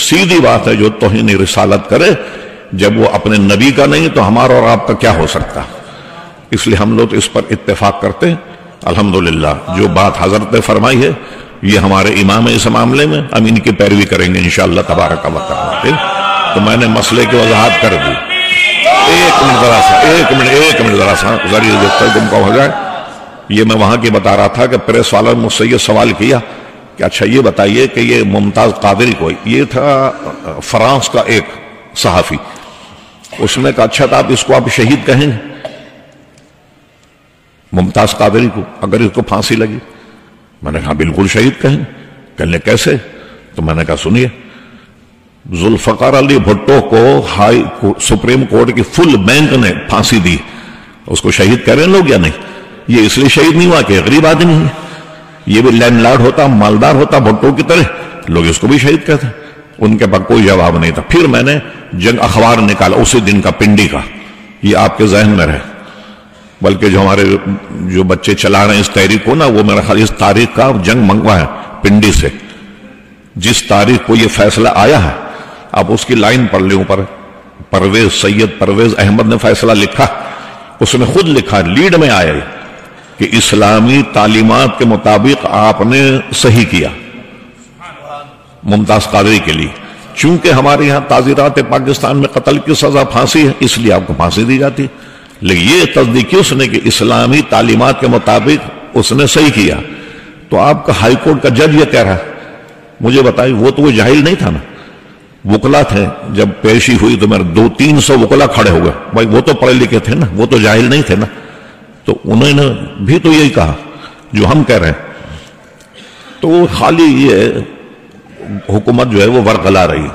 सीधी बात है जो तोहिन रिसालत करे, जब वो अपने नबी का नहीं तो हमारा और आपका क्या हो सकता? इसलिए हम लोग तो इस पर इत्तेफाक करते हैं। अल्हम्दुलिल्लाह, जो बात हज़रत ने फरमाई है, ये हमारे इमाम है इस मामले में। हम इनकी पैरवी करेंगे इंशाला तबारक वक्त तो मैंने मसले की वजाहत कर दी। एक मिनट जरा सा, एक मिनट एक मिनट जरा सा ज़रिए तुमको हो जाए। ये मैं वहाँ की बता रहा था कि प्रेस वाला ने मुझसे ये सवाल किया कि अच्छा ये बताइए कि ये मुमताज़ कादरी को ये था फ्रांस का एक सहाफी। उसने कहा अच्छा था आप इसको आप शहीद कहेंगे। मुमताज़ कादरी को अगर इसको फांसी लगी। मैंने कहा बिल्कुल शहीद कहेंगे। कहने कैसे? तो मैंने कहा सुनिए जुल्फकार अली भुट्टो को हाई को, सुप्रीम कोर्ट की फुल बैंक ने फांसी दी। उसको शहीद करें लोग या नहीं? ये इसलिए शहीद नहीं हुआ कि गरीब आदमी है। ये भी लैंडलॉर्ड होता, मालदार होता भुट्टो की तरह। लोग इसको भी शहीद कहते उनके पास कोई जवाब नहीं था। फिर मैंने जंग अखबार निकाला, उसी दिन का, पिंडी का। ये आपके जहन में रहे। बल्कि जो हमारे, जो बच्चे चला रहे हैं इस तहरीक को ना, वो मेरा ख्याल, इस तारीख का जंग मंगवा है, पिंडी से। जिस तारीख को ये फैसला आया है, आप उसकी लाइन पढ़ ले ऊपर। परवेज सैयद परवेज अहमद ने फैसला लिखा। उसने खुद लिखा, लीड में आया कि इस्लामी तालीमत के मुताबिक आपने सही किया। मुमताज़ कादरी के लिए। चूँकि हमारे यहाँ ताजीरात पाकिस्तान में कत्ल की सजा फांसी है, इसलिए आपको फांसी दी जाती। लेकिन ये तस्दीक उसने कि इस्लामी तालीमत के मुताबिक उसने सही किया। तो आपका हाईकोर्ट का जज ये कह रहा मुझे बताइए, वो तो वो जाहिल नहीं था ना? वकला थे, जब पेशी हुई तो मेरे दो तीन सौ वकला खड़े हो गए। भाई, वो तो पढ़े लिखे थे ना, वो तो जाहिल नहीं थे ना? तो उन्होंने भी तो यही कहा, जो हम कह रहे हैं। तो खाली ये हुकूमत जो है वो वरगला रही।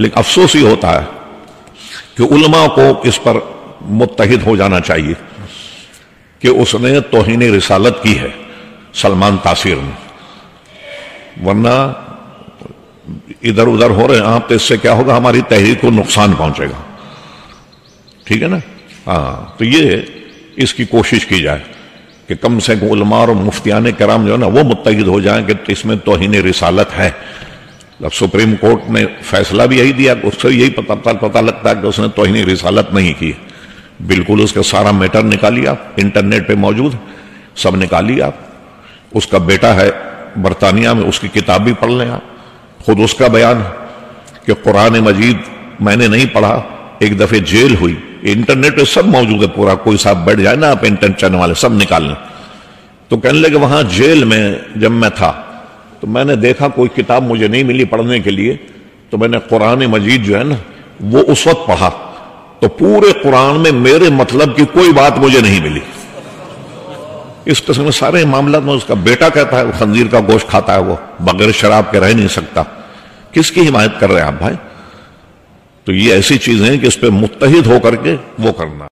लेकिन अफसोस ही होता है कि उलमा को इस पर मुतहद हो जाना चाहिए कि उसने तोहन रिसालत की है सलमान तासीर ने वरना इधर उधर हो रहे हैं आप तो इससे क्या होगा? हमारी तहरीर को नुकसान पहुंचेगा। ठीक है ना? हाँ तो ये इसकी कोशिश की जाए कि कम से कम उलमा और मुफ्तियान कराम जो है ना, वो मुतहद हो जाए कि इसमें तोहन रिसालत है। अब सुप्रीम कोर्ट ने फैसला भी यही दिया, उससे यही पता पता लगता है कि उसने तोहनी रिसालत नहीं की। बिल्कुल उसका सारा मैटर निकालिए आप, इंटरनेट पे मौजूद, सब निकालिए आप। उसका बेटा है बरतानिया में, उसकी किताब भी पढ़ लें आप। खुद उसका बयान है कि कुरान मजीद मैंने नहीं पढ़ा एक दफे जेल हुई। इंटरनेट पे सब मौजूद है पूरा। कोई साहब बैठ जाए ना आप इंटरनेट चैनल वाले, सब निकाल लें। तो कहने लगे, वहाँ जेल में जब मैं था तो मैंने देखा कोई किताब मुझे नहीं मिली पढ़ने के लिए। तो मैंने कुरान मजीद जो है ना, वो उस वक्त पढ़ा। तो पूरे कुरान में मेरे मतलब की कोई बात मुझे नहीं मिली। इस किस्म में सारे मामला में उसका बेटा कहता है वो खंजीर का गोश्त खाता है वो, बगैर शराब के रह नहीं सकता। किसकी हिमायत कर रहे हैं आप भाई? तो ये ऐसी चीज़ें हैं कि इस पर मुतहिद होकर के वो करना।